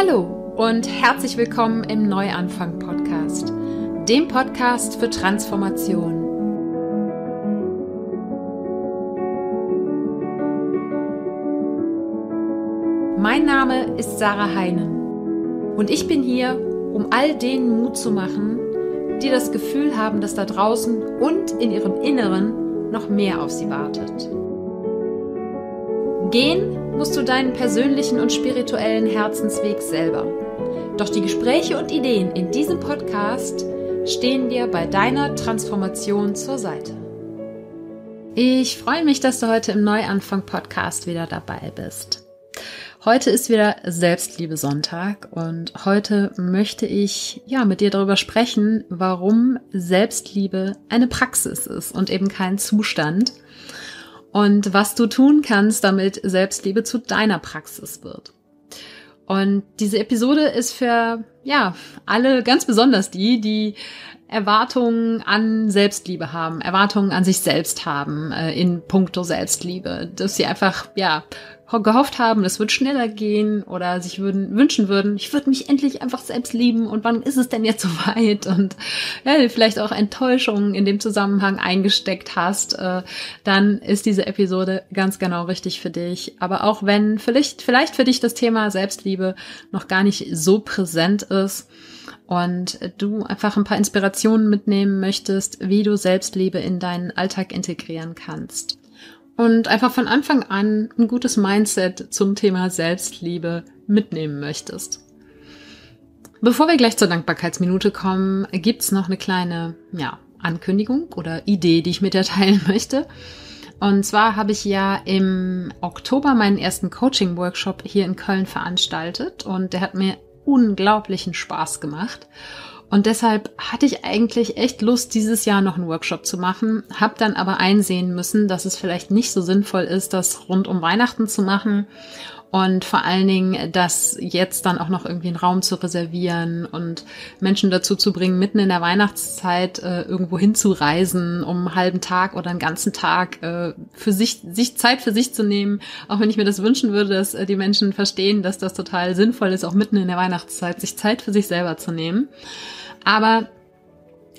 Hallo und herzlich willkommen im Neuanfang Podcast, dem Podcast für Transformation. Mein Name ist Sarah Heinen und ich bin hier, um all denen Mut zu machen, die das Gefühl haben, dass da draußen und in ihrem Inneren noch mehr auf sie wartet. Gehen musst du deinen persönlichen und spirituellen Herzensweg selber. Doch die Gespräche und Ideen in diesem Podcast stehen dir bei deiner Transformation zur Seite. Ich freue mich, dass du heute im Neuanfang Podcast wieder dabei bist. Heute ist wieder Selbstliebe Sonntag und heute möchte ich ja mit dir darüber sprechen, warum Selbstliebe eine Praxis ist und eben kein Zustand und was du tun kannst, damit Selbstliebe zu deiner Praxis wird. Und diese Episode ist für, ja, alle ganz besonders die, die Erwartungen an Selbstliebe haben, Erwartungen an sich selbst haben äh, in puncto Selbstliebe, dass sie einfach, ja, gehofft haben, es wird schneller gehen oder sich würden, wünschen würden, ich würde mich endlich einfach selbst lieben und wann ist es denn jetzt soweit und ja, vielleicht auch Enttäuschungen in dem Zusammenhang eingesteckt hast, äh, dann ist diese Episode ganz genau richtig für dich. Aber auch wenn vielleicht, vielleicht für dich das Thema Selbstliebe noch gar nicht so präsent ist, und du einfach ein paar Inspirationen mitnehmen möchtest, wie du Selbstliebe in deinen Alltag integrieren kannst und einfach von Anfang an ein gutes Mindset zum Thema Selbstliebe mitnehmen möchtest. Bevor wir gleich zur Dankbarkeitsminute kommen, gibt's noch eine kleine ja, Ankündigung oder Idee, die ich mit dir teilen möchte. Und zwar habe ich ja im Oktober meinen ersten Coaching-Workshop hier in Köln veranstaltet und der hat mir unglaublichen Spaß gemacht. Und deshalb hatte ich eigentlich echt Lust, dieses Jahr noch einen Workshop zu machen, habe dann aber einsehen müssen, dass es vielleicht nicht so sinnvoll ist, das rund um Weihnachten zu machen und vor allen Dingen, das jetzt dann auch noch irgendwie einen Raum zu reservieren und Menschen dazu zu bringen, mitten in der Weihnachtszeit äh, irgendwo hinzureisen, um einen halben Tag oder einen ganzen Tag äh, für sich, sich Zeit für sich zu nehmen. Auch wenn ich mir das wünschen würde, dass äh, die Menschen verstehen, dass das total sinnvoll ist, auch mitten in der Weihnachtszeit sich Zeit für sich selber zu nehmen. Aber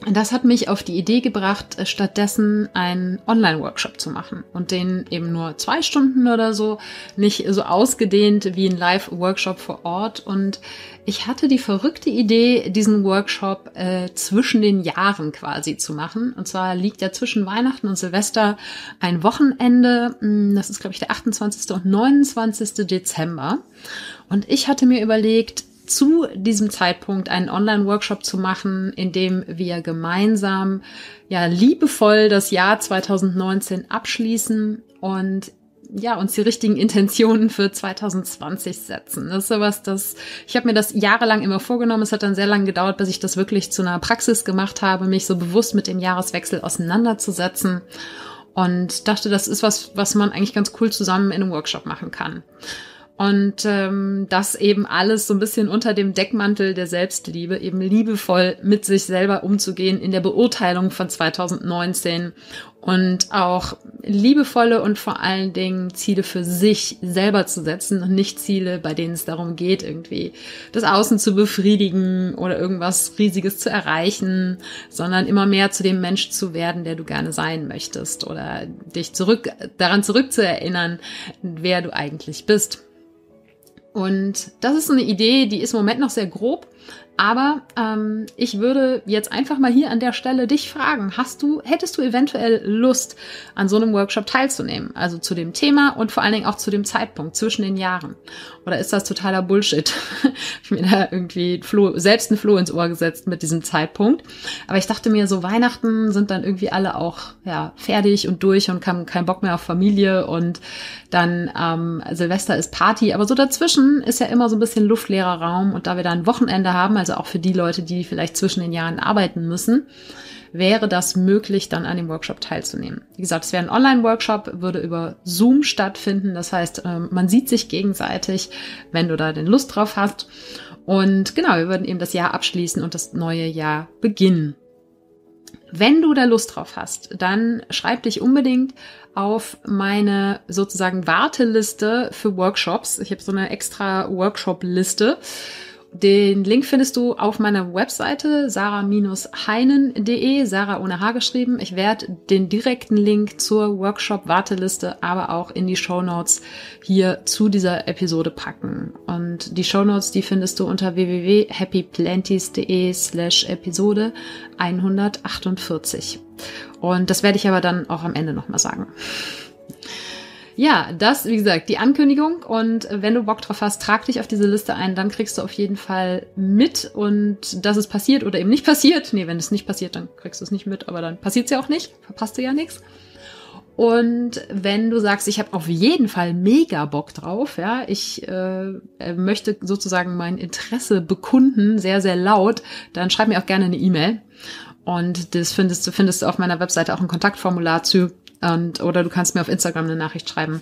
das hat mich auf die Idee gebracht, stattdessen einen Online-Workshop zu machen und den eben nur zwei Stunden oder so, nicht so ausgedehnt wie ein Live-Workshop vor Ort. Und ich hatte die verrückte Idee, diesen Workshop äh, zwischen den Jahren quasi zu machen. Und zwar liegt ja zwischen Weihnachten und Silvester ein Wochenende. Hm, das ist, glaube ich, der 28. und 29. Dezember. Und ich hatte mir überlegt, zu diesem Zeitpunkt einen Online-Workshop zu machen, in dem wir gemeinsam ja liebevoll das Jahr 2019 abschließen und ja, uns die richtigen Intentionen für 2020 setzen. Das ist sowas, das, ich habe mir das jahrelang immer vorgenommen. Es hat dann sehr lange gedauert, bis ich das wirklich zu einer Praxis gemacht habe, mich so bewusst mit dem Jahreswechsel auseinanderzusetzen. Und dachte, das ist was, was man eigentlich ganz cool zusammen in einem Workshop machen kann. Und ähm, das eben alles so ein bisschen unter dem Deckmantel der Selbstliebe, eben liebevoll mit sich selber umzugehen in der Beurteilung von 2019 und auch liebevolle und vor allen Dingen Ziele für sich selber zu setzen und nicht Ziele, bei denen es darum geht, irgendwie das Außen zu befriedigen oder irgendwas Riesiges zu erreichen, sondern immer mehr zu dem Mensch zu werden, der du gerne sein möchtest oder dich zurück, daran zurückzuerinnern, wer du eigentlich bist. Und das ist eine Idee, die ist im Moment noch sehr grob, aber ähm, ich würde jetzt einfach mal hier an der Stelle dich fragen, hast du, hättest du eventuell Lust, an so einem Workshop teilzunehmen? Also zu dem Thema und vor allen Dingen auch zu dem Zeitpunkt zwischen den Jahren. Oder ist das totaler Bullshit? ich mir da irgendwie Floh, selbst ein Floh ins Ohr gesetzt mit diesem Zeitpunkt. Aber ich dachte mir, so Weihnachten sind dann irgendwie alle auch ja fertig und durch und haben keinen Bock mehr auf Familie und dann ähm, Silvester ist Party. Aber so dazwischen ist ja immer so ein bisschen luftleerer Raum und da wir da ein Wochenende haben, also also auch für die Leute, die vielleicht zwischen den Jahren arbeiten müssen, wäre das möglich, dann an dem Workshop teilzunehmen. Wie gesagt, es wäre ein Online-Workshop, würde über Zoom stattfinden. Das heißt, ähm, man sieht sich gegenseitig, wenn du da den Lust drauf hast. Und genau, wir würden eben das Jahr abschließen und das neue Jahr beginnen. Wenn du da Lust drauf hast, dann schreib dich unbedingt auf meine sozusagen Warteliste für Workshops. Ich habe so eine extra Workshop-Liste den Link findest du auf meiner Webseite sarah-heinen.de, Sarah ohne H geschrieben. Ich werde den direkten Link zur Workshop-Warteliste, aber auch in die Show Notes hier zu dieser Episode packen. Und die Show Notes, die findest du unter www.happyplanties.de slash Episode 148. Und das werde ich aber dann auch am Ende nochmal sagen. Ja, das, wie gesagt, die Ankündigung. Und wenn du Bock drauf hast, trag dich auf diese Liste ein, dann kriegst du auf jeden Fall mit und dass es passiert oder eben nicht passiert. Nee, wenn es nicht passiert, dann kriegst du es nicht mit, aber dann passiert es ja auch nicht. Verpasst du ja nichts. Und wenn du sagst, ich habe auf jeden Fall mega Bock drauf, ja, ich äh, möchte sozusagen mein Interesse bekunden, sehr, sehr laut, dann schreib mir auch gerne eine E-Mail. Und das findest du, findest du auf meiner Webseite auch ein Kontaktformular zu. Und, oder du kannst mir auf Instagram eine Nachricht schreiben.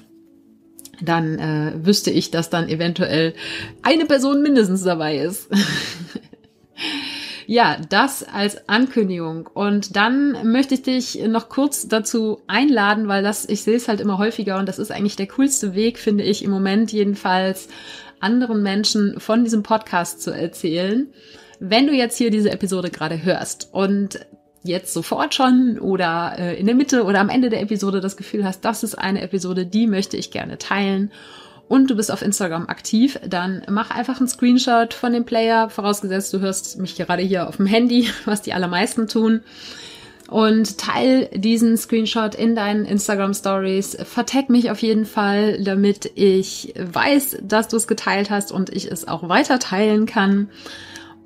Dann äh, wüsste ich, dass dann eventuell eine Person mindestens dabei ist. Ja, das als Ankündigung. Und dann möchte ich dich noch kurz dazu einladen, weil das, ich sehe es halt immer häufiger und das ist eigentlich der coolste Weg, finde ich im Moment jedenfalls, anderen Menschen von diesem Podcast zu erzählen. Wenn du jetzt hier diese Episode gerade hörst und jetzt sofort schon oder äh, in der Mitte oder am Ende der Episode das Gefühl hast, das ist eine Episode, die möchte ich gerne teilen und du bist auf Instagram aktiv, dann mach einfach einen Screenshot von dem Player, vorausgesetzt du hörst mich gerade hier auf dem Handy, was die allermeisten tun. Und teil diesen Screenshot in deinen Instagram Stories. Vertag mich auf jeden Fall, damit ich weiß, dass du es geteilt hast und ich es auch weiter teilen kann.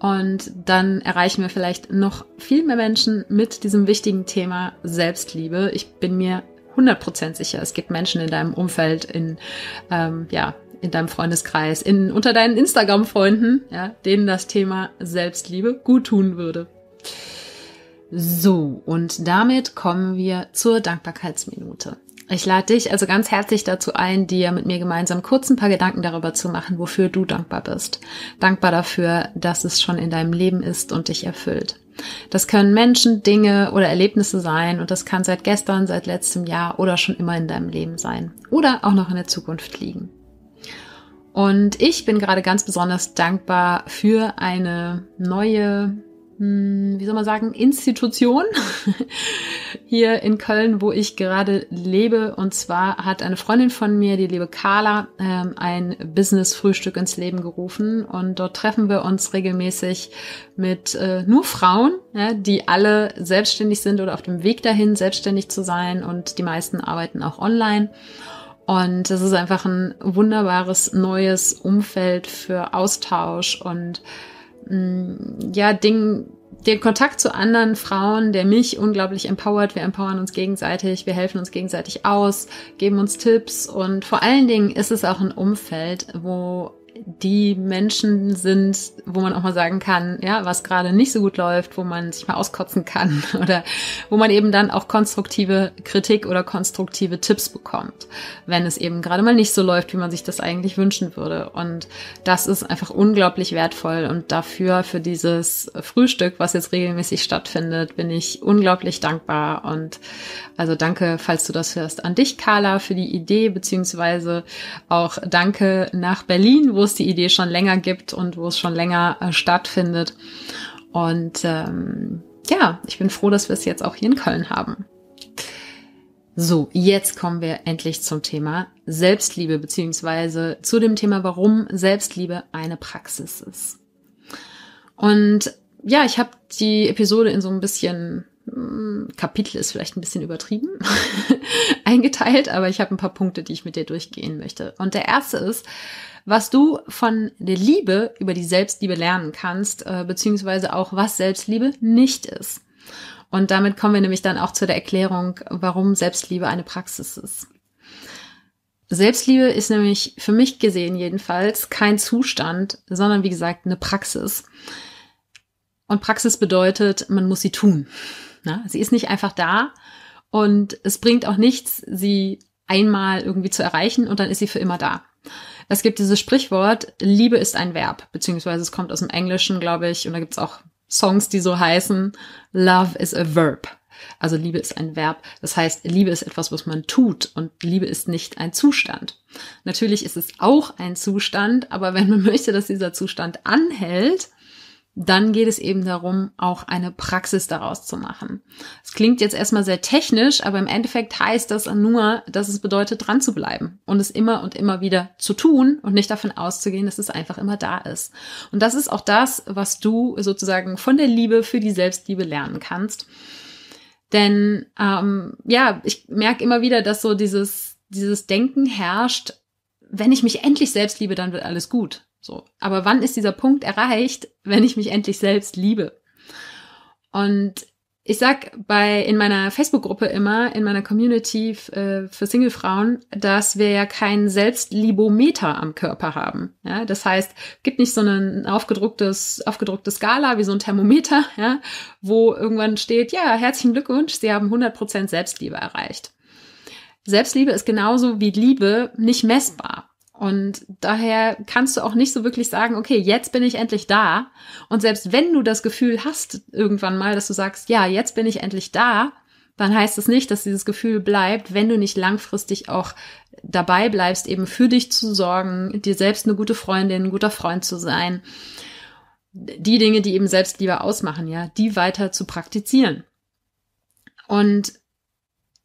Und dann erreichen wir vielleicht noch viel mehr Menschen mit diesem wichtigen Thema Selbstliebe. Ich bin mir 100% sicher, es gibt Menschen in deinem Umfeld, in, ähm, ja, in deinem Freundeskreis, in, unter deinen Instagram-Freunden, ja, denen das Thema Selbstliebe gut tun würde. So, und damit kommen wir zur Dankbarkeitsminute. Ich lade dich also ganz herzlich dazu ein, dir mit mir gemeinsam kurz ein paar Gedanken darüber zu machen, wofür du dankbar bist. Dankbar dafür, dass es schon in deinem Leben ist und dich erfüllt. Das können Menschen, Dinge oder Erlebnisse sein und das kann seit gestern, seit letztem Jahr oder schon immer in deinem Leben sein oder auch noch in der Zukunft liegen. Und ich bin gerade ganz besonders dankbar für eine neue wie soll man sagen, Institution hier in Köln, wo ich gerade lebe. Und zwar hat eine Freundin von mir, die liebe Carla, ähm, ein Business-Frühstück ins Leben gerufen. Und dort treffen wir uns regelmäßig mit äh, nur Frauen, die alle selbstständig sind oder auf dem Weg dahin, selbstständig zu sein. Und die meisten arbeiten auch online. Und es ist einfach ein wunderbares neues Umfeld für Austausch und ja, Ding, der Kontakt zu anderen Frauen, der mich unglaublich empowert. Wir empowern uns gegenseitig, wir helfen uns gegenseitig aus, geben uns Tipps und vor allen Dingen ist es auch ein Umfeld, wo die Menschen sind, wo man auch mal sagen kann, ja, was gerade nicht so gut läuft, wo man sich mal auskotzen kann oder wo man eben dann auch konstruktive Kritik oder konstruktive Tipps bekommt, wenn es eben gerade mal nicht so läuft, wie man sich das eigentlich wünschen würde. Und das ist einfach unglaublich wertvoll und dafür, für dieses Frühstück, was jetzt regelmäßig stattfindet, bin ich unglaublich dankbar und also danke, falls du das hörst, an dich, Carla, für die Idee, beziehungsweise auch danke nach Berlin, wo es die Idee schon länger gibt und wo es schon länger äh, stattfindet. Und ähm, ja, ich bin froh, dass wir es jetzt auch hier in Köln haben. So, jetzt kommen wir endlich zum Thema Selbstliebe, beziehungsweise zu dem Thema, warum Selbstliebe eine Praxis ist. Und ja, ich habe die Episode in so ein bisschen hm, Kapitel ist vielleicht ein bisschen übertrieben eingeteilt, aber ich habe ein paar Punkte, die ich mit dir durchgehen möchte. Und der erste ist, was du von der Liebe über die Selbstliebe lernen kannst, äh, beziehungsweise auch was Selbstliebe nicht ist. Und damit kommen wir nämlich dann auch zu der Erklärung, warum Selbstliebe eine Praxis ist. Selbstliebe ist nämlich für mich gesehen jedenfalls kein Zustand, sondern wie gesagt eine Praxis. Und Praxis bedeutet, man muss sie tun. Na, sie ist nicht einfach da und es bringt auch nichts, sie einmal irgendwie zu erreichen und dann ist sie für immer da. Es gibt dieses Sprichwort, Liebe ist ein Verb, beziehungsweise es kommt aus dem Englischen, glaube ich, und da gibt es auch Songs, die so heißen, Love is a Verb. Also Liebe ist ein Verb. Das heißt, Liebe ist etwas, was man tut und Liebe ist nicht ein Zustand. Natürlich ist es auch ein Zustand, aber wenn man möchte, dass dieser Zustand anhält, dann geht es eben darum, auch eine Praxis daraus zu machen. Es klingt jetzt erstmal sehr technisch, aber im Endeffekt heißt das nur, dass es bedeutet, dran zu bleiben und es immer und immer wieder zu tun und nicht davon auszugehen, dass es einfach immer da ist. Und das ist auch das, was du sozusagen von der Liebe für die Selbstliebe lernen kannst. Denn ähm, ja, ich merke immer wieder, dass so dieses, dieses Denken herrscht, wenn ich mich endlich selbst liebe, dann wird alles gut. So. Aber wann ist dieser Punkt erreicht, wenn ich mich endlich selbst liebe? Und ich sag bei in meiner Facebook-Gruppe immer, in meiner Community äh, für Single-Frauen, dass wir ja kein Selbstlibometer am Körper haben. Ja, das heißt, gibt nicht so ein aufgedrucktes, aufgedruckte Skala wie so ein Thermometer, ja, wo irgendwann steht, ja, herzlichen Glückwunsch, Sie haben 100% Selbstliebe erreicht. Selbstliebe ist genauso wie Liebe nicht messbar. Und daher kannst du auch nicht so wirklich sagen, okay, jetzt bin ich endlich da. Und selbst wenn du das Gefühl hast, irgendwann mal, dass du sagst, ja, jetzt bin ich endlich da, dann heißt es das nicht, dass dieses Gefühl bleibt, wenn du nicht langfristig auch dabei bleibst, eben für dich zu sorgen, dir selbst eine gute Freundin, ein guter Freund zu sein. Die Dinge, die eben selbst lieber ausmachen, ja, die weiter zu praktizieren. Und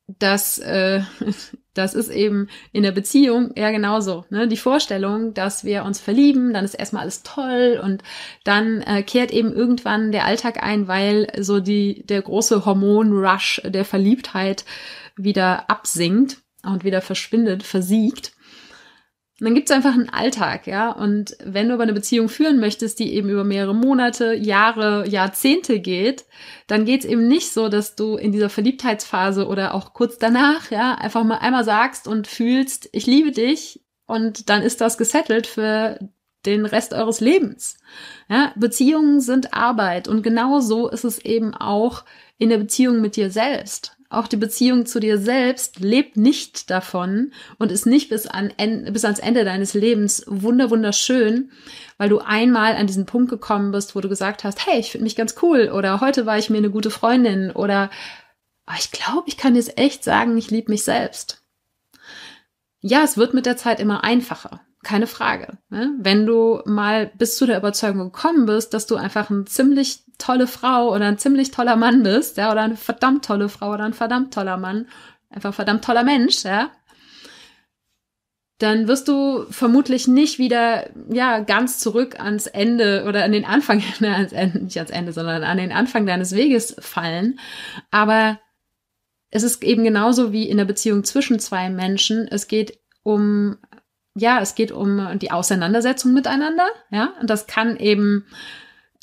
das äh, das ist eben in der Beziehung eher genauso. Ne? Die Vorstellung, dass wir uns verlieben, dann ist erstmal alles toll und dann äh, kehrt eben irgendwann der Alltag ein, weil so die, der große Hormonrush der Verliebtheit wieder absinkt und wieder verschwindet, versiegt. Und dann gibt's einfach einen Alltag, ja. Und wenn du aber eine Beziehung führen möchtest, die eben über mehrere Monate, Jahre, Jahrzehnte geht, dann geht's eben nicht so, dass du in dieser Verliebtheitsphase oder auch kurz danach, ja, einfach mal einmal sagst und fühlst, ich liebe dich und dann ist das gesettelt für den Rest eures Lebens. Ja, Beziehungen sind Arbeit und genau so ist es eben auch in der Beziehung mit dir selbst. Auch die Beziehung zu dir selbst lebt nicht davon und ist nicht bis, an, bis ans Ende deines Lebens wunder wunderschön, weil du einmal an diesen Punkt gekommen bist, wo du gesagt hast, hey, ich finde mich ganz cool oder heute war ich mir eine gute Freundin oder oh, ich glaube, ich kann jetzt echt sagen, ich liebe mich selbst. Ja, es wird mit der Zeit immer einfacher keine Frage. Ne? Wenn du mal bis zu der Überzeugung gekommen bist, dass du einfach eine ziemlich tolle Frau oder ein ziemlich toller Mann bist, ja, oder eine verdammt tolle Frau oder ein verdammt toller Mann, einfach ein verdammt toller Mensch, ja, dann wirst du vermutlich nicht wieder, ja, ganz zurück ans Ende oder an den Anfang, ne, ans Ende, nicht ans Ende, sondern an den Anfang deines Weges fallen. Aber es ist eben genauso wie in der Beziehung zwischen zwei Menschen. Es geht um ja, es geht um die Auseinandersetzung miteinander, ja, und das kann eben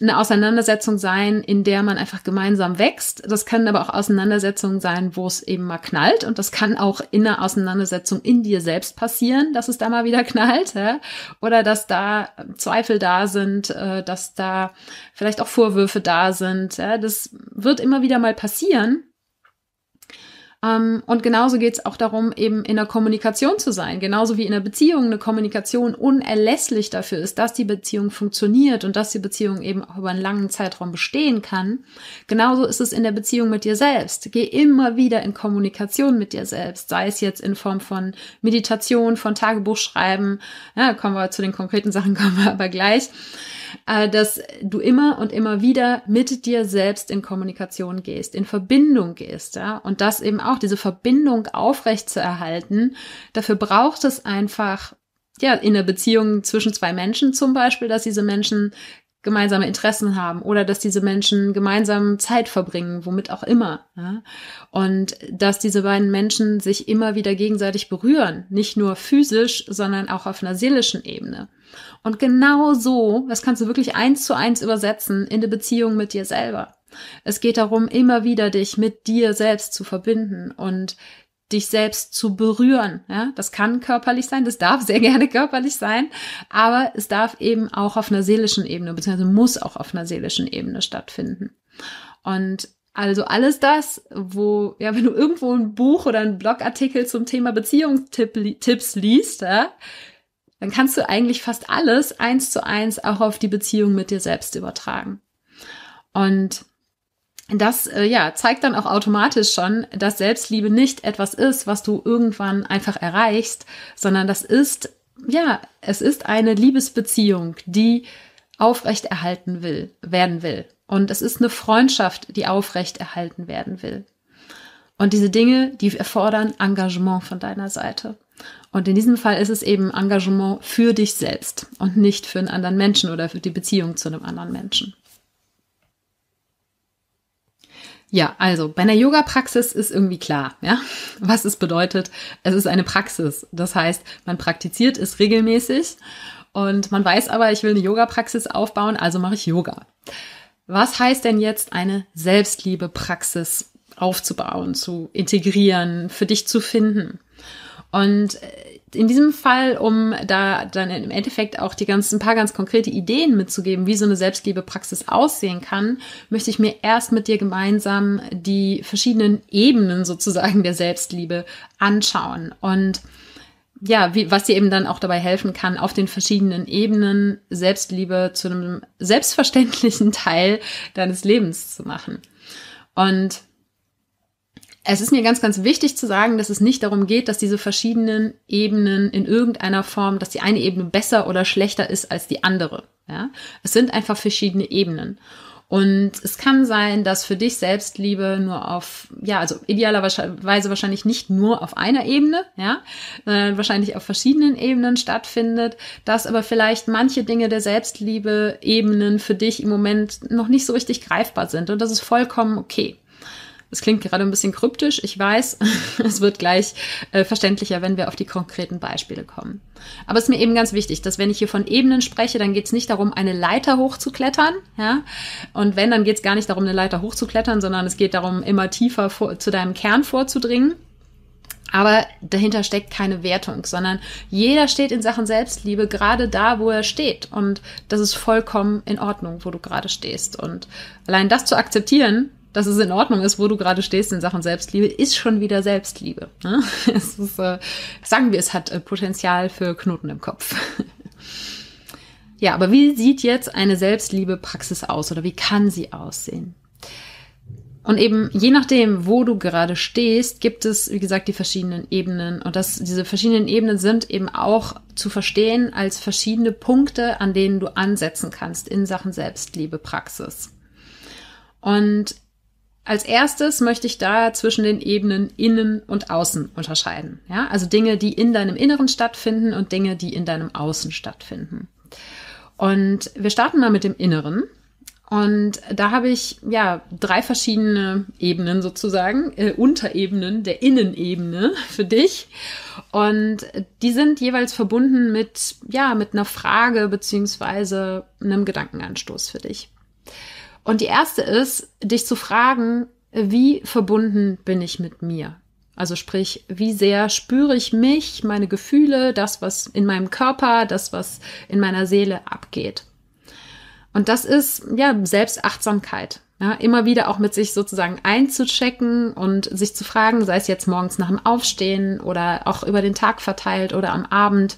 eine Auseinandersetzung sein, in der man einfach gemeinsam wächst. Das können aber auch Auseinandersetzungen sein, wo es eben mal knallt. Und das kann auch in einer Auseinandersetzung in dir selbst passieren, dass es da mal wieder knallt. Ja? Oder dass da Zweifel da sind, äh, dass da vielleicht auch Vorwürfe da sind. Ja? Das wird immer wieder mal passieren. Ähm, und genauso geht es auch darum, eben in der Kommunikation zu sein. Genauso wie in der Beziehung eine Kommunikation unerlässlich dafür ist, dass die Beziehung funktioniert und dass die Beziehung eben auch über einen langen Zeitraum bestehen kann. Genauso ist es in der Beziehung mit dir selbst. Geh immer wieder in Kommunikation mit dir selbst, sei es jetzt in Form von Meditation, von Tagebuchschreiben. Ja, kommen wir zu den konkreten Sachen, kommen wir aber gleich dass du immer und immer wieder mit dir selbst in Kommunikation gehst, in Verbindung gehst, ja, und das eben auch diese Verbindung aufrecht zu erhalten. Dafür braucht es einfach ja, in der Beziehung zwischen zwei Menschen zum Beispiel, dass diese Menschen gemeinsame Interessen haben oder dass diese Menschen gemeinsam Zeit verbringen, womit auch immer. Ja? Und dass diese beiden Menschen sich immer wieder gegenseitig berühren, nicht nur physisch, sondern auch auf einer seelischen Ebene. Und genau so, das kannst du wirklich eins zu eins übersetzen in der Beziehung mit dir selber. Es geht darum, immer wieder dich mit dir selbst zu verbinden und dich selbst zu berühren. Ja, das kann körperlich sein, das darf sehr gerne körperlich sein, aber es darf eben auch auf einer seelischen Ebene, beziehungsweise muss auch auf einer seelischen Ebene stattfinden. Und also alles das, wo, ja, wenn du irgendwo ein Buch oder einen Blogartikel zum Thema Beziehungstipps liest, ja, dann kannst du eigentlich fast alles eins zu eins auch auf die Beziehung mit dir selbst übertragen. Und das äh, ja zeigt dann auch automatisch schon, dass Selbstliebe nicht etwas ist, was du irgendwann einfach erreichst, sondern das ist ja, es ist eine Liebesbeziehung, die aufrechterhalten will, werden will. Und es ist eine Freundschaft, die aufrechterhalten werden will. Und diese Dinge, die erfordern Engagement von deiner Seite. Und in diesem Fall ist es eben Engagement für dich selbst und nicht für einen anderen Menschen oder für die Beziehung zu einem anderen Menschen. Ja, also bei einer Yoga-Praxis ist irgendwie klar, ja, was es bedeutet. Es ist eine Praxis. Das heißt, man praktiziert es regelmäßig und man weiß aber, ich will eine Yoga-Praxis aufbauen, also mache ich Yoga. Was heißt denn jetzt eine Selbstliebe-Praxis aufzubauen, zu integrieren, für dich zu finden? Und äh, in diesem Fall, um da dann im Endeffekt auch die ganzen paar ganz konkrete Ideen mitzugeben, wie so eine Selbstliebepraxis aussehen kann, möchte ich mir erst mit dir gemeinsam die verschiedenen Ebenen sozusagen der Selbstliebe anschauen und ja, wie, was dir eben dann auch dabei helfen kann, auf den verschiedenen Ebenen Selbstliebe zu einem selbstverständlichen Teil deines Lebens zu machen. Und es ist mir ganz, ganz wichtig zu sagen, dass es nicht darum geht, dass diese verschiedenen Ebenen in irgendeiner Form, dass die eine Ebene besser oder schlechter ist als die andere. Ja? Es sind einfach verschiedene Ebenen. Und es kann sein, dass für dich Selbstliebe nur auf, ja, also idealerweise wahrscheinlich nicht nur auf einer Ebene, ja, sondern wahrscheinlich auf verschiedenen Ebenen stattfindet, dass aber vielleicht manche Dinge der Selbstliebe Ebenen für dich im Moment noch nicht so richtig greifbar sind. Und das ist vollkommen okay. Es klingt gerade ein bisschen kryptisch, ich weiß. es wird gleich äh, verständlicher, wenn wir auf die konkreten Beispiele kommen. Aber es ist mir eben ganz wichtig, dass wenn ich hier von Ebenen spreche, dann geht es nicht darum, eine Leiter hochzuklettern. Ja? Und wenn, dann geht es gar nicht darum, eine Leiter hochzuklettern, sondern es geht darum, immer tiefer vor, zu deinem Kern vorzudringen. Aber dahinter steckt keine Wertung, sondern jeder steht in Sachen Selbstliebe gerade da, wo er steht. Und das ist vollkommen in Ordnung, wo du gerade stehst. Und allein das zu akzeptieren, dass es in Ordnung ist, wo du gerade stehst in Sachen Selbstliebe, ist schon wieder Selbstliebe. Ne? Es ist, äh, sagen wir, es hat äh, Potenzial für Knoten im Kopf. ja, aber wie sieht jetzt eine Selbstliebe-Praxis aus oder wie kann sie aussehen? Und eben je nachdem, wo du gerade stehst, gibt es, wie gesagt, die verschiedenen Ebenen. Und das, diese verschiedenen Ebenen sind eben auch zu verstehen als verschiedene Punkte, an denen du ansetzen kannst in Sachen Selbstliebe-Praxis. Und als erstes möchte ich da zwischen den Ebenen innen und außen unterscheiden. Ja, also Dinge, die in deinem Inneren stattfinden und Dinge, die in deinem Außen stattfinden. Und wir starten mal mit dem Inneren. Und da habe ich ja drei verschiedene Ebenen sozusagen, äh, Unterebenen der Innenebene für dich. Und die sind jeweils verbunden mit ja mit einer Frage beziehungsweise einem Gedankenanstoß für dich. Und die erste ist, dich zu fragen, wie verbunden bin ich mit mir? Also sprich, wie sehr spüre ich mich, meine Gefühle, das, was in meinem Körper, das, was in meiner Seele abgeht. Und das ist ja Selbstachtsamkeit. Ja, immer wieder auch mit sich sozusagen einzuchecken und sich zu fragen, sei es jetzt morgens nach dem Aufstehen oder auch über den Tag verteilt oder am Abend,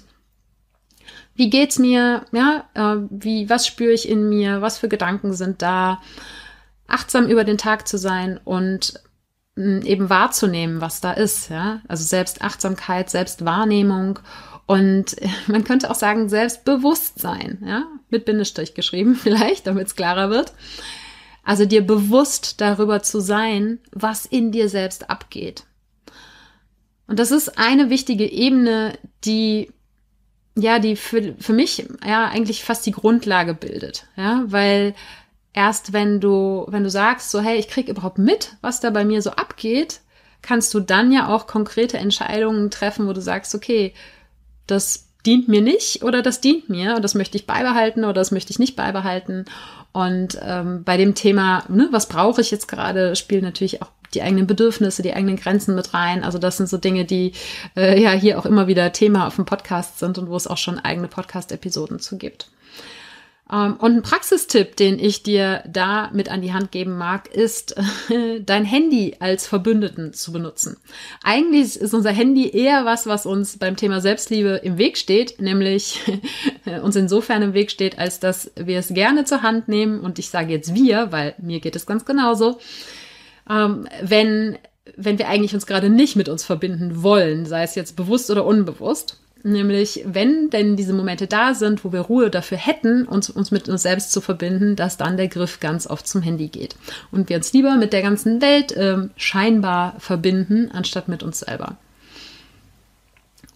wie geht's mir? Ja, äh, wie, was spüre ich in mir? Was für Gedanken sind da? Achtsam über den Tag zu sein und mh, hm, eben wahrzunehmen, was da ist. Ja, also Selbstachtsamkeit, Selbstwahrnehmung und man könnte auch sagen Selbstbewusstsein. Ja, mit Bindestrich geschrieben vielleicht, damit es klarer wird. Also dir bewusst darüber zu sein, was in dir selbst abgeht. Und das ist eine wichtige Ebene, die ja, die für, für mich ja eigentlich fast die Grundlage bildet, ja, weil erst wenn du, wenn du sagst, so, hey, ich krieg überhaupt mit, was da bei mir so abgeht, kannst du dann ja auch konkrete Entscheidungen treffen, wo du sagst, okay, das dient mir nicht oder das dient mir und das möchte ich beibehalten oder das möchte ich nicht beibehalten. Und ähm, bei dem Thema, ne, was brauche ich jetzt gerade, spielt natürlich auch die eigenen Bedürfnisse, die eigenen Grenzen mit rein. Also das sind so Dinge, die äh, ja hier auch immer wieder Thema auf dem Podcast sind und wo es auch schon eigene Podcast-Episoden zu gibt. Ähm, und ein Praxistipp, den ich dir da mit an die Hand geben mag, ist, dein Handy als Verbündeten zu benutzen. Eigentlich ist unser Handy eher was, was uns beim Thema Selbstliebe im Weg steht, nämlich uns insofern im Weg steht, als dass wir es gerne zur Hand nehmen. Und ich sage jetzt wir, weil mir geht es ganz genauso. Ähm, wenn, wenn wir eigentlich uns gerade nicht mit uns verbinden wollen, sei es jetzt bewusst oder unbewusst. Nämlich, wenn denn diese Momente da sind, wo wir Ruhe dafür hätten, uns, uns mit uns selbst zu verbinden, dass dann der Griff ganz oft zum Handy geht. Und wir uns lieber mit der ganzen Welt äh, scheinbar verbinden, anstatt mit uns selber.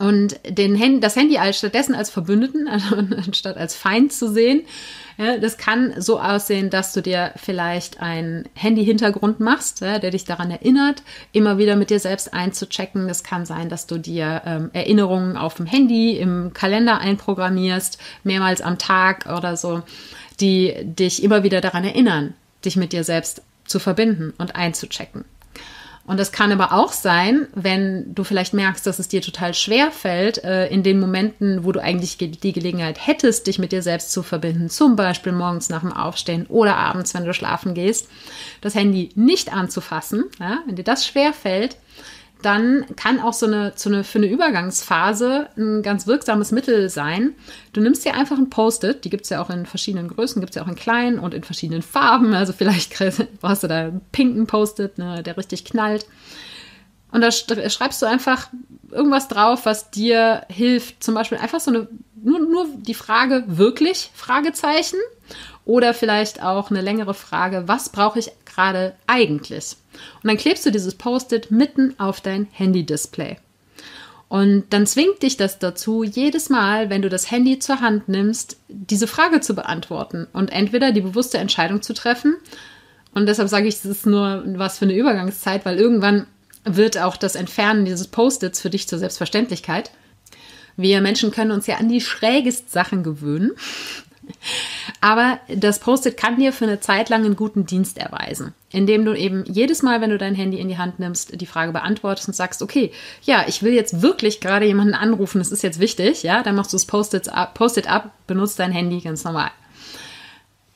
Und den Hand, das Handy als stattdessen als Verbündeten, also anstatt als Feind zu sehen, ja, das kann so aussehen, dass du dir vielleicht einen Handy-Hintergrund machst, ja, der dich daran erinnert, immer wieder mit dir selbst einzuchecken. Das kann sein, dass du dir ähm, Erinnerungen auf dem Handy, im Kalender einprogrammierst, mehrmals am Tag oder so, die dich immer wieder daran erinnern, dich mit dir selbst zu verbinden und einzuchecken. Und das kann aber auch sein, wenn du vielleicht merkst, dass es dir total schwer fällt, äh, in den Momenten, wo du eigentlich die Gelegenheit hättest, dich mit dir selbst zu verbinden, zum Beispiel morgens nach dem Aufstehen oder abends, wenn du schlafen gehst, das Handy nicht anzufassen, ja, wenn dir das schwer fällt, dann kann auch so eine, so eine für eine Übergangsphase ein ganz wirksames Mittel sein. Du nimmst dir einfach ein Post-it, die gibt es ja auch in verschiedenen Größen, gibt es ja auch in kleinen und in verschiedenen Farben. Also vielleicht brauchst du da einen pinken Post-it, ne, der richtig knallt. Und da schreibst du einfach irgendwas drauf, was dir hilft. Zum Beispiel einfach so eine, nur, nur die Frage wirklich, Fragezeichen. Oder vielleicht auch eine längere Frage, was brauche ich gerade eigentlich? Und dann klebst du dieses Post-it mitten auf dein Handy-Display. Und dann zwingt dich das dazu, jedes Mal, wenn du das Handy zur Hand nimmst, diese Frage zu beantworten und entweder die bewusste Entscheidung zu treffen. Und deshalb sage ich, das ist nur was für eine Übergangszeit, weil irgendwann wird auch das Entfernen dieses Post-its für dich zur Selbstverständlichkeit. Wir Menschen können uns ja an die schrägsten Sachen gewöhnen. Aber das Post-it kann dir für eine Zeit lang einen guten Dienst erweisen, indem du eben jedes Mal, wenn du dein Handy in die Hand nimmst, die Frage beantwortest und sagst, okay, ja, ich will jetzt wirklich gerade jemanden anrufen, das ist jetzt wichtig, ja, dann machst du das Post-it ab, Post ab, benutzt dein Handy ganz normal.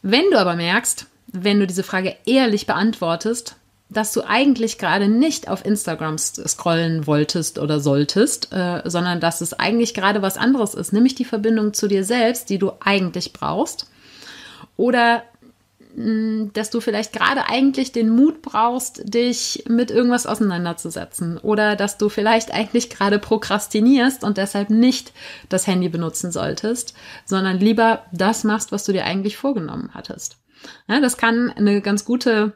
Wenn du aber merkst, wenn du diese Frage ehrlich beantwortest, dass du eigentlich gerade nicht auf Instagram scrollen wolltest oder solltest, äh, sondern dass es eigentlich gerade was anderes ist, nämlich die Verbindung zu dir selbst, die du eigentlich brauchst. Oder mm, dass du vielleicht gerade eigentlich den Mut brauchst, dich mit irgendwas auseinanderzusetzen. Oder dass du vielleicht eigentlich gerade prokrastinierst und deshalb nicht das Handy benutzen solltest, sondern lieber das machst, was du dir eigentlich vorgenommen hattest. Ja, das kann eine ganz gute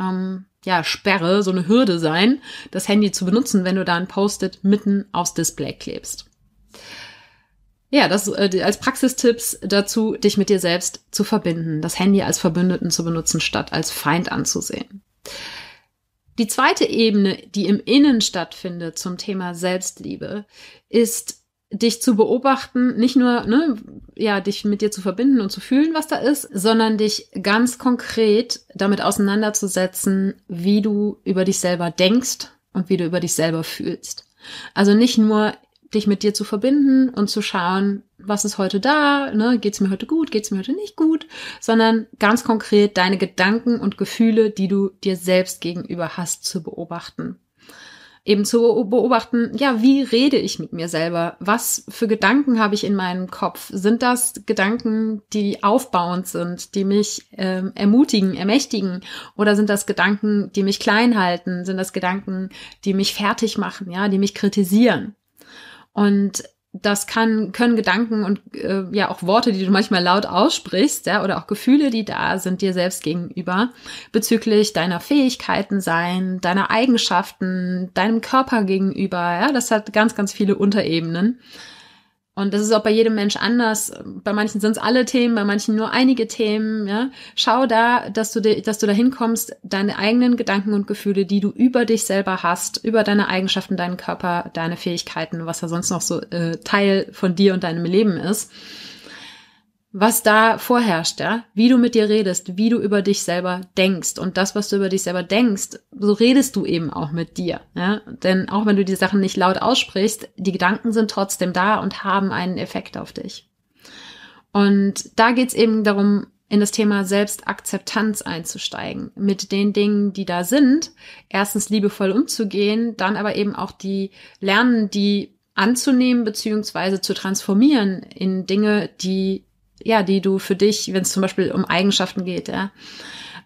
ähm, ja, Sperre, so eine Hürde sein, das Handy zu benutzen, wenn du da ein Post-it mitten aufs Display klebst. Ja, das äh, als Praxistipps dazu, dich mit dir selbst zu verbinden, das Handy als Verbündeten zu benutzen, statt als Feind anzusehen. Die zweite Ebene, die im Innen stattfindet zum Thema Selbstliebe, ist dich zu beobachten, nicht nur, ne, ja, dich mit dir zu verbinden und zu fühlen, was da ist, sondern dich ganz konkret damit auseinanderzusetzen, wie du über dich selber denkst und wie du über dich selber fühlst. Also nicht nur dich mit dir zu verbinden und zu schauen, was ist heute da, ne, geht's mir heute gut, geht's mir heute nicht gut, sondern ganz konkret deine Gedanken und Gefühle, die du dir selbst gegenüber hast, zu beobachten eben zu beobachten, ja, wie rede ich mit mir selber? Was für Gedanken habe ich in meinem Kopf? Sind das Gedanken, die aufbauend sind, die mich ähm, ermutigen, ermächtigen? Oder sind das Gedanken, die mich klein halten? Sind das Gedanken, die mich fertig machen, ja, die mich kritisieren? Und das kann, können Gedanken und äh, ja auch Worte, die du manchmal laut aussprichst, ja, oder auch Gefühle, die da sind dir selbst gegenüber, bezüglich deiner Fähigkeiten sein, deiner Eigenschaften, deinem Körper gegenüber, ja, das hat ganz, ganz viele Unterebenen. Und das ist auch bei jedem Mensch anders. Bei manchen sind es alle Themen, bei manchen nur einige Themen. Ja? Schau da, dass du, dass du da hinkommst, deine eigenen Gedanken und Gefühle, die du über dich selber hast, über deine Eigenschaften, deinen Körper, deine Fähigkeiten, was da sonst noch so äh, Teil von dir und deinem Leben ist, was da vorherrscht, ja, wie du mit dir redest, wie du über dich selber denkst. Und das, was du über dich selber denkst, so redest du eben auch mit dir, ja, denn auch wenn du die Sachen nicht laut aussprichst, die Gedanken sind trotzdem da und haben einen Effekt auf dich. Und da geht's eben darum, in das Thema Selbstakzeptanz einzusteigen, mit den Dingen, die da sind, erstens liebevoll umzugehen, dann aber eben auch die lernen, die anzunehmen beziehungsweise zu transformieren in Dinge, die ja, die du für dich, wenn es zum Beispiel um Eigenschaften geht, ja,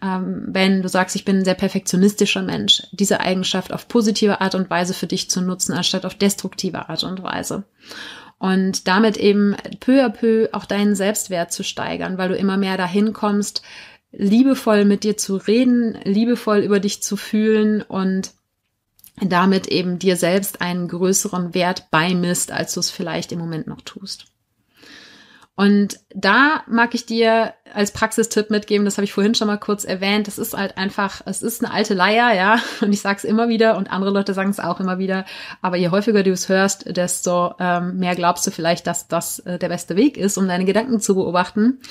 ähm, wenn du sagst, ich bin ein sehr perfektionistischer Mensch, diese Eigenschaft auf positive Art und Weise für dich zu nutzen, anstatt auf destruktive Art und Weise. Und damit eben peu à peu auch deinen Selbstwert zu steigern, weil du immer mehr dahin kommst, liebevoll mit dir zu reden, liebevoll über dich zu fühlen und damit eben dir selbst einen größeren Wert beimisst, als du es vielleicht im Moment noch tust. Und da mag ich dir als Praxistipp mitgeben, das habe ich vorhin schon mal kurz erwähnt, das ist halt einfach, es ist eine alte Leier, ja, und ich sage es immer wieder und andere Leute sagen es auch immer wieder, aber je häufiger du es hörst, desto ähm, mehr glaubst du vielleicht, dass das äh, der beste Weg ist, um deine Gedanken zu beobachten.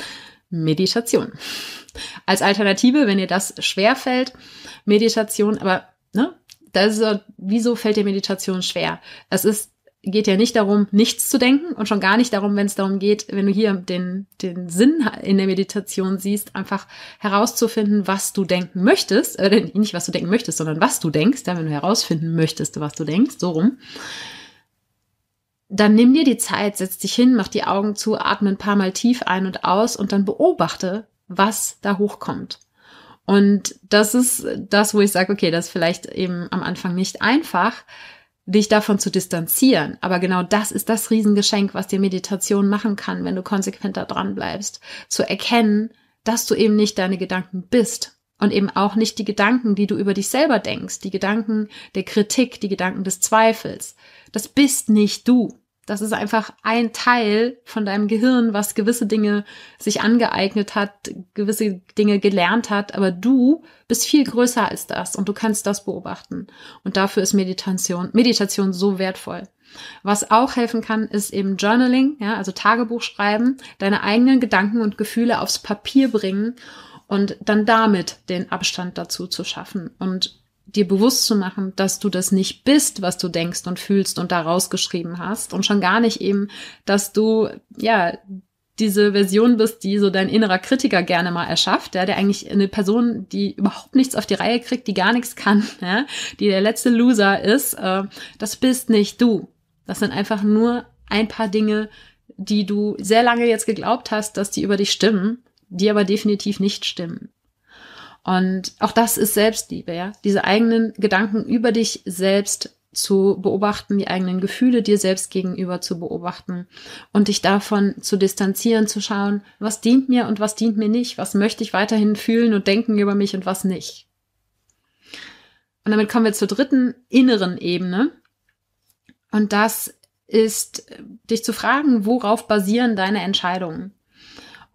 Meditation. Als Alternative, wenn dir das schwer fällt, Meditation, aber ne, das ist, wieso fällt dir Meditation schwer? Es ist geht ja nicht darum, nichts zu denken und schon gar nicht darum, wenn es darum geht, wenn du hier den, den Sinn in der Meditation siehst, einfach herauszufinden, was du denken möchtest, äh, nicht was du denken möchtest, sondern was du denkst, ja, wenn du herausfinden möchtest, was du denkst, so rum. Dann nimm dir die Zeit, setz dich hin, mach die Augen zu, atme ein paar Mal tief ein und aus und dann beobachte, was da hochkommt. Und das ist das, wo ich sage, okay, das ist vielleicht eben am Anfang nicht einfach, dich davon zu distanzieren. Aber genau das ist das Riesengeschenk, was dir Meditation machen kann, wenn du konsequent da dran bleibst. Zu erkennen, dass du eben nicht deine Gedanken bist und eben auch nicht die Gedanken, die du über dich selber denkst, die Gedanken der Kritik, die Gedanken des Zweifels. Das bist nicht du. Das ist einfach ein Teil von deinem Gehirn, was gewisse Dinge sich angeeignet hat, gewisse Dinge gelernt hat, aber du bist viel größer als das und du kannst das beobachten. Und dafür ist Meditation, Meditation so wertvoll. Was auch helfen kann, ist eben Journaling, ja, also Tagebuch schreiben, deine eigenen Gedanken und Gefühle aufs Papier bringen und dann damit den Abstand dazu zu schaffen und dir bewusst zu machen, dass du das nicht bist, was du denkst und fühlst und da rausgeschrieben hast und schon gar nicht eben, dass du ja diese Version bist, die so dein innerer Kritiker gerne mal erschafft, ja, der eigentlich eine Person, die überhaupt nichts auf die Reihe kriegt, die gar nichts kann, ja, die der letzte Loser ist, äh, das bist nicht du. Das sind einfach nur ein paar Dinge, die du sehr lange jetzt geglaubt hast, dass die über dich stimmen, die aber definitiv nicht stimmen. Und auch das ist Selbstliebe, ja. Diese eigenen Gedanken über dich selbst zu beobachten, die eigenen Gefühle dir selbst gegenüber zu beobachten und dich davon zu distanzieren, zu schauen, was dient mir und was dient mir nicht, was möchte ich weiterhin fühlen und denken über mich und was nicht. Und damit kommen wir zur dritten inneren Ebene. Und das ist, dich zu fragen, worauf basieren deine Entscheidungen?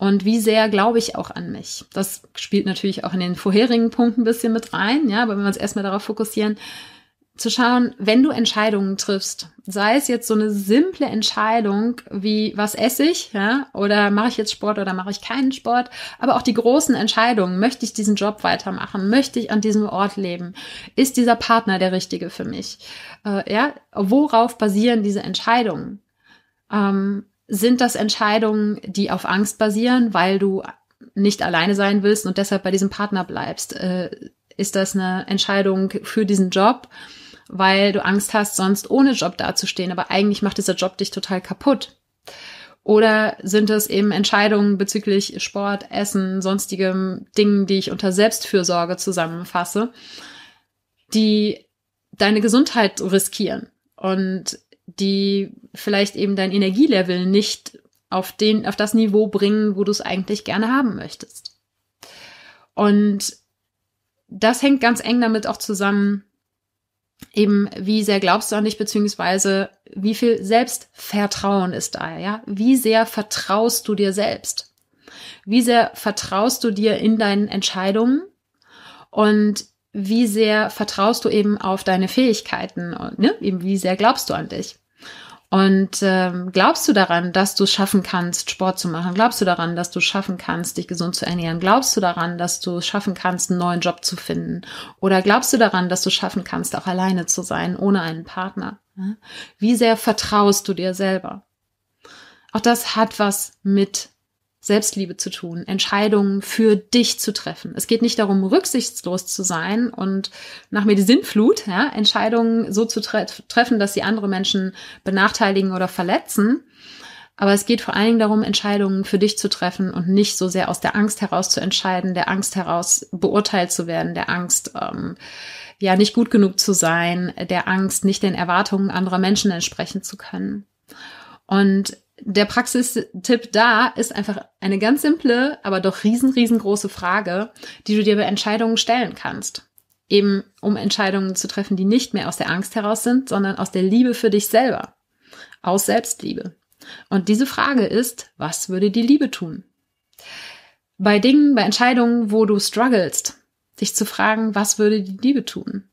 Und wie sehr glaube ich auch an mich. Das spielt natürlich auch in den vorherigen Punkten ein bisschen mit rein, ja, aber wenn wir uns erstmal darauf fokussieren, zu schauen, wenn du Entscheidungen triffst, sei es jetzt so eine simple Entscheidung wie was esse ich, ja, oder mache ich jetzt Sport oder mache ich keinen Sport, aber auch die großen Entscheidungen, möchte ich diesen Job weitermachen, möchte ich an diesem Ort leben, ist dieser Partner der richtige für mich, äh, ja, worauf basieren diese Entscheidungen? Ähm, sind das Entscheidungen, die auf Angst basieren, weil du nicht alleine sein willst und deshalb bei diesem Partner bleibst? Äh, ist das eine Entscheidung für diesen Job, weil du Angst hast, sonst ohne Job dazustehen, aber eigentlich macht dieser Job dich total kaputt? Oder sind es eben Entscheidungen bezüglich Sport, Essen, sonstigem Dingen, die ich unter Selbstfürsorge zusammenfasse, die deine Gesundheit riskieren? Und die vielleicht eben dein Energielevel nicht auf den, auf das Niveau bringen, wo du es eigentlich gerne haben möchtest. Und das hängt ganz eng damit auch zusammen, eben wie sehr glaubst du an dich, beziehungsweise wie viel Selbstvertrauen ist da, ja? Wie sehr vertraust du dir selbst? Wie sehr vertraust du dir in deinen Entscheidungen? Und wie sehr vertraust du eben auf deine Fähigkeiten und ne, eben wie sehr glaubst du an dich? Und ähm, glaubst du daran, dass du es schaffen kannst, Sport zu machen? Glaubst du daran, dass du es schaffen kannst, dich gesund zu ernähren? Glaubst du daran, dass du es schaffen kannst, einen neuen Job zu finden? Oder glaubst du daran, dass du es schaffen kannst, auch alleine zu sein, ohne einen Partner? Wie sehr vertraust du dir selber? Auch das hat was mit Selbstliebe zu tun, Entscheidungen für dich zu treffen. Es geht nicht darum, rücksichtslos zu sein und nach mir die Sinnflut, ja, Entscheidungen so zu tre treffen, dass sie andere Menschen benachteiligen oder verletzen. Aber es geht vor allen Dingen darum, Entscheidungen für dich zu treffen und nicht so sehr aus der Angst heraus zu entscheiden, der Angst heraus beurteilt zu werden, der Angst, ähm, ja, nicht gut genug zu sein, der Angst, nicht den Erwartungen anderer Menschen entsprechen zu können. Und der Praxistipp da ist einfach eine ganz simple, aber doch riesen, riesengroße Frage, die du dir bei Entscheidungen stellen kannst. Eben um Entscheidungen zu treffen, die nicht mehr aus der Angst heraus sind, sondern aus der Liebe für dich selber. Aus Selbstliebe. Und diese Frage ist, was würde die Liebe tun? Bei Dingen, bei Entscheidungen, wo du strugglest, dich zu fragen, was würde die Liebe tun?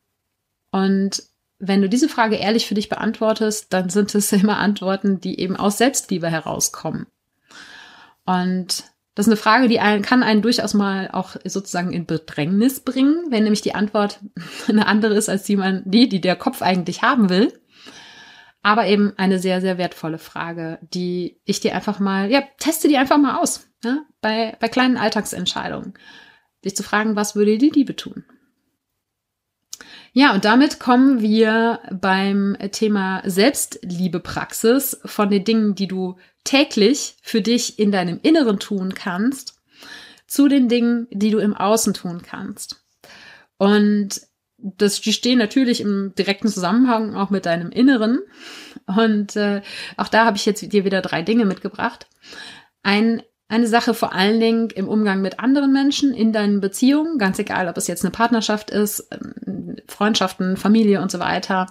Und wenn du diese Frage ehrlich für dich beantwortest, dann sind es immer Antworten, die eben aus Selbstliebe herauskommen. Und das ist eine Frage, die einen, kann einen durchaus mal auch sozusagen in Bedrängnis bringen, wenn nämlich die Antwort eine andere ist als die, man, die, die der Kopf eigentlich haben will. Aber eben eine sehr, sehr wertvolle Frage, die ich dir einfach mal, ja, teste die einfach mal aus, ja, bei, bei kleinen Alltagsentscheidungen. Dich zu fragen, was würde die Liebe tun? Ja, und damit kommen wir beim Thema Selbstliebepraxis von den Dingen, die du täglich für dich in deinem Inneren tun kannst, zu den Dingen, die du im Außen tun kannst. Und das, die stehen natürlich im direkten Zusammenhang auch mit deinem Inneren. Und äh, auch da habe ich jetzt dir wieder drei Dinge mitgebracht. Ein eine Sache vor allen Dingen im Umgang mit anderen Menschen, in deinen Beziehungen, ganz egal, ob es jetzt eine Partnerschaft ist, ähm, Freundschaften, Familie und so weiter,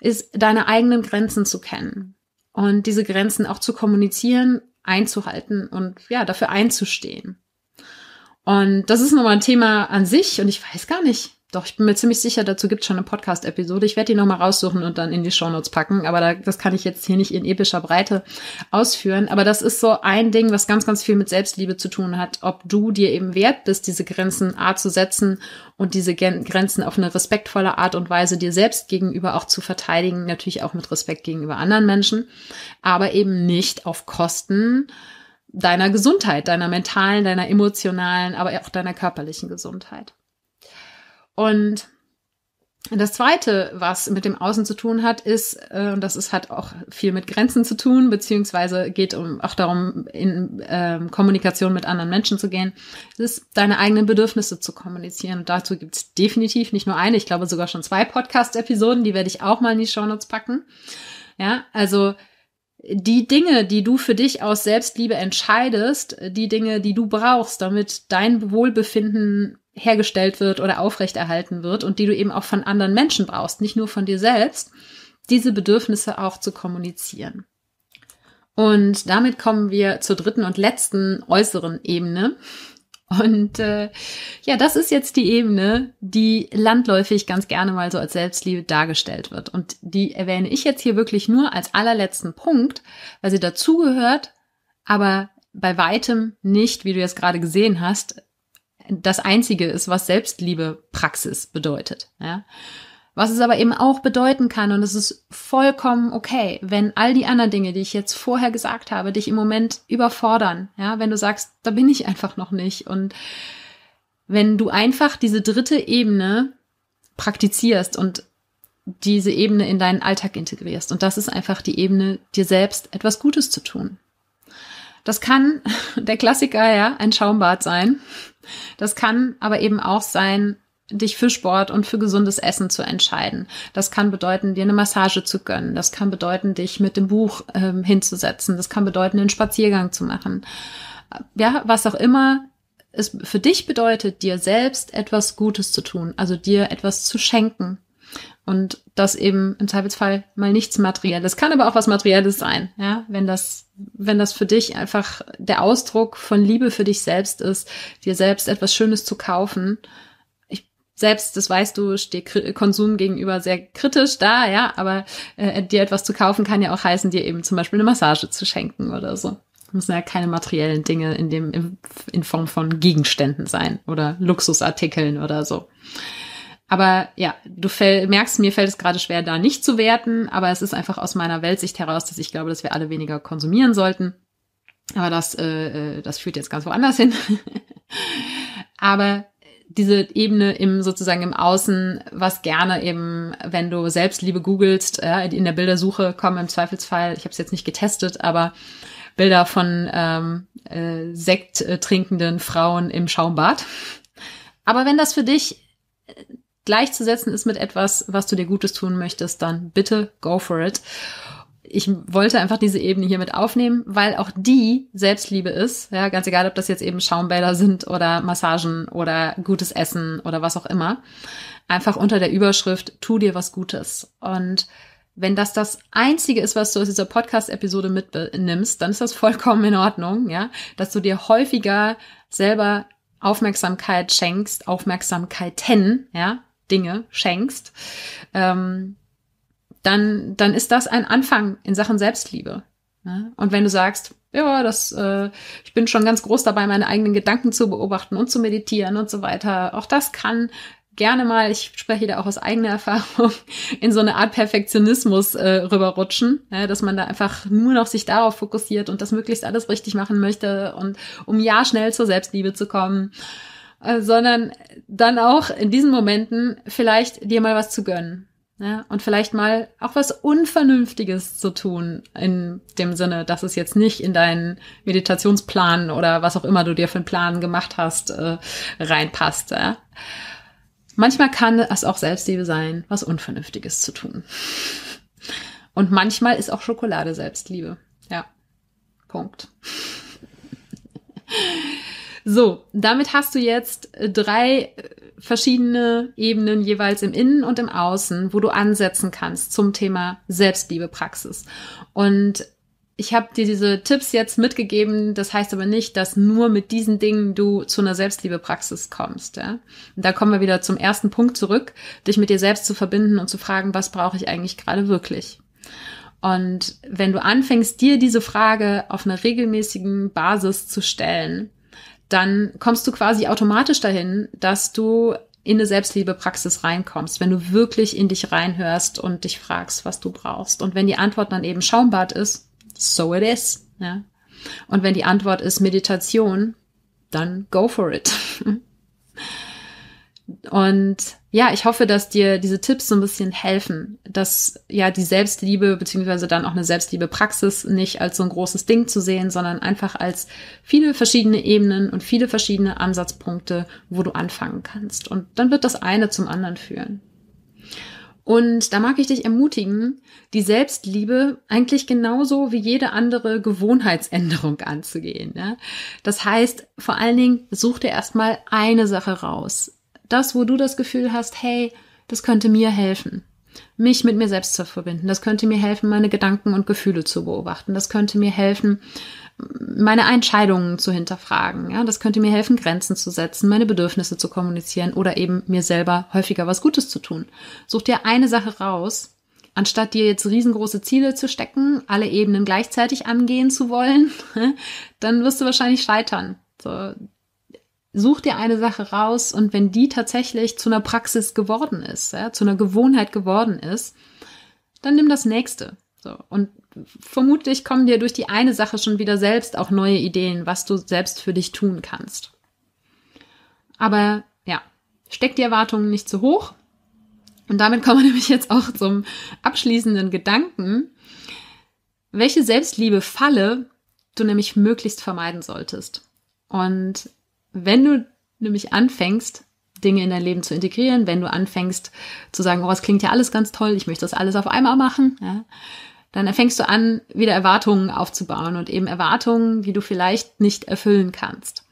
ist deine eigenen Grenzen zu kennen und diese Grenzen auch zu kommunizieren, einzuhalten und ja, dafür einzustehen. Und das ist nochmal ein Thema an sich und ich weiß gar nicht, doch, ich bin mir ziemlich sicher, dazu gibt es schon eine Podcast-Episode. Ich werde die nochmal raussuchen und dann in die Shownotes packen. Aber da, das kann ich jetzt hier nicht in epischer Breite ausführen. Aber das ist so ein Ding, was ganz, ganz viel mit Selbstliebe zu tun hat. Ob du dir eben wert bist, diese Grenzen A zu setzen und diese Grenzen auf eine respektvolle Art und Weise dir selbst gegenüber auch zu verteidigen. Natürlich auch mit Respekt gegenüber anderen Menschen. Aber eben nicht auf Kosten deiner Gesundheit, deiner mentalen, deiner emotionalen, aber auch deiner körperlichen Gesundheit. Und das zweite, was mit dem Außen zu tun hat, ist, äh, und das ist, hat auch viel mit Grenzen zu tun, beziehungsweise geht um, auch darum, in äh, Kommunikation mit anderen Menschen zu gehen, ist, deine eigenen Bedürfnisse zu kommunizieren. Und dazu gibt es definitiv nicht nur eine, ich glaube sogar schon zwei Podcast-Episoden, die werde ich auch mal in die Shownotes packen. Ja, also die Dinge, die du für dich aus Selbstliebe entscheidest, die Dinge, die du brauchst, damit dein Wohlbefinden hergestellt wird oder aufrechterhalten wird und die du eben auch von anderen Menschen brauchst, nicht nur von dir selbst, diese Bedürfnisse auch zu kommunizieren. Und damit kommen wir zur dritten und letzten äußeren Ebene. Und äh, ja, das ist jetzt die Ebene, die landläufig ganz gerne mal so als Selbstliebe dargestellt wird. Und die erwähne ich jetzt hier wirklich nur als allerletzten Punkt, weil sie dazugehört, aber bei weitem nicht, wie du jetzt gerade gesehen hast, das einzige ist, was Selbstliebe Praxis bedeutet. Ja? Was es aber eben auch bedeuten kann, und es ist vollkommen okay, wenn all die anderen Dinge, die ich jetzt vorher gesagt habe, dich im Moment überfordern. Ja, wenn du sagst, da bin ich einfach noch nicht. Und wenn du einfach diese dritte Ebene praktizierst und diese Ebene in deinen Alltag integrierst. Und das ist einfach die Ebene, dir selbst etwas Gutes zu tun. Das kann der Klassiker, ja, ein Schaumbad sein. Das kann aber eben auch sein, dich für Sport und für gesundes Essen zu entscheiden. Das kann bedeuten, dir eine Massage zu gönnen. Das kann bedeuten, dich mit dem Buch ähm, hinzusetzen. Das kann bedeuten, einen Spaziergang zu machen. Ja, was auch immer es für dich bedeutet, dir selbst etwas Gutes zu tun, also dir etwas zu schenken. Und das eben im Zweifelsfall mal nichts Materielles. Kann aber auch was Materielles sein, ja, wenn das wenn das für dich einfach der Ausdruck von Liebe für dich selbst ist, dir selbst etwas Schönes zu kaufen. Ich selbst, das weißt du, stehe Konsum gegenüber sehr kritisch da, ja, aber äh, dir etwas zu kaufen kann ja auch heißen, dir eben zum Beispiel eine Massage zu schenken oder so. Müssen ja keine materiellen Dinge in dem, in Form von Gegenständen sein oder Luxusartikeln oder so. Aber ja, du merkst, mir fällt es gerade schwer, da nicht zu werten, aber es ist einfach aus meiner Weltsicht heraus, dass ich glaube, dass wir alle weniger konsumieren sollten. Aber das, äh, äh das führt jetzt ganz woanders hin. Aber diese Ebene im sozusagen im Außen, was gerne eben, wenn du Selbstliebe googelst, ja, in der Bildersuche kommen im Zweifelsfall, ich habe es jetzt nicht getestet, aber Bilder von ähm, äh, Sekt trinkenden Frauen im Schaumbad. Aber wenn das für dich äh, gleichzusetzen ist mit etwas, was du dir Gutes tun möchtest, dann bitte go for it ich wollte einfach diese Ebene hier mit aufnehmen, weil auch die Selbstliebe ist. Ja, ganz egal, ob das jetzt eben Schaumbäder sind oder Massagen oder gutes Essen oder was auch immer. Einfach unter der Überschrift, tu dir was Gutes. Und wenn das das einzige ist, was du aus dieser Podcast-Episode mitnimmst, dann ist das vollkommen in Ordnung, ja, dass du dir häufiger selber Aufmerksamkeit schenkst, Aufmerksamkeiten, ja, Dinge schenkst, ähm, dann, dann ist das ein Anfang in Sachen Selbstliebe. Ne? Und wenn du sagst, ja, das, äh, ich bin schon ganz groß dabei, meine eigenen Gedanken zu beobachten und zu meditieren und so weiter, auch das kann gerne mal, ich spreche da auch aus eigener Erfahrung, in so eine Art Perfektionismus äh, rüberrutschen, ja, dass man da einfach nur noch sich darauf fokussiert und das möglichst alles richtig machen möchte und um ja schnell zur Selbstliebe zu kommen, äh, sondern dann auch in diesen Momenten vielleicht dir mal was zu gönnen. Ja, und vielleicht mal auch was Unvernünftiges zu tun, in dem Sinne, dass es jetzt nicht in deinen Meditationsplan oder was auch immer du dir für einen Plan gemacht hast, äh, reinpasst. Ja. Manchmal kann es auch Selbstliebe sein, was Unvernünftiges zu tun. Und manchmal ist auch Schokolade Selbstliebe. Ja. Punkt. So, damit hast du jetzt drei verschiedene Ebenen jeweils im Innen und im Außen, wo du ansetzen kannst zum Thema Selbstliebepraxis. Und ich habe dir diese Tipps jetzt mitgegeben, das heißt aber nicht, dass nur mit diesen Dingen du zu einer Selbstliebepraxis kommst. Ja? Und da kommen wir wieder zum ersten Punkt zurück, dich mit dir selbst zu verbinden und zu fragen, was brauche ich eigentlich gerade wirklich? Und wenn du anfängst, dir diese Frage auf einer regelmäßigen Basis zu stellen, dann kommst du quasi automatisch dahin, dass du in eine Selbstliebepraxis reinkommst, wenn du wirklich in dich reinhörst und dich fragst, was du brauchst. Und wenn die Antwort dann eben Schaumbad ist, so it is. Ja? Und wenn die Antwort ist Meditation, dann go for it. Und ja, ich hoffe, dass dir diese Tipps so ein bisschen helfen, dass ja die Selbstliebe beziehungsweise dann auch eine Selbstliebe-Praxis nicht als so ein großes Ding zu sehen, sondern einfach als viele verschiedene Ebenen und viele verschiedene Ansatzpunkte, wo du anfangen kannst. Und dann wird das eine zum anderen führen. Und da mag ich dich ermutigen, die Selbstliebe eigentlich genauso wie jede andere Gewohnheitsänderung anzugehen. Ja? Das heißt, vor allen Dingen, such dir erstmal eine Sache raus das, wo du das Gefühl hast, hey, das könnte mir helfen, mich mit mir selbst zu verbinden. Das könnte mir helfen, meine Gedanken und Gefühle zu beobachten. Das könnte mir helfen, meine Entscheidungen zu hinterfragen. Ja, das könnte mir helfen, Grenzen zu setzen, meine Bedürfnisse zu kommunizieren oder eben mir selber häufiger was Gutes zu tun. Such dir eine Sache raus, anstatt dir jetzt riesengroße Ziele zu stecken, alle Ebenen gleichzeitig angehen zu wollen, dann wirst du wahrscheinlich scheitern. So, such dir eine Sache raus und wenn die tatsächlich zu einer Praxis geworden ist, ja, zu einer Gewohnheit geworden ist, dann nimm das nächste. So. Und vermutlich kommen dir durch die eine Sache schon wieder selbst auch neue Ideen, was du selbst für dich tun kannst. Aber ja, steck die Erwartungen nicht zu hoch. Und damit kommen wir nämlich jetzt auch zum abschließenden Gedanken, welche Selbstliebe-Falle du nämlich möglichst vermeiden solltest. Und wenn du nämlich anfängst, Dinge in dein Leben zu integrieren, wenn du anfängst zu sagen, oh, es klingt ja alles ganz toll, ich möchte das alles auf einmal machen, ja, dann fängst du an, wieder Erwartungen aufzubauen und eben Erwartungen, die du vielleicht nicht erfüllen kannst.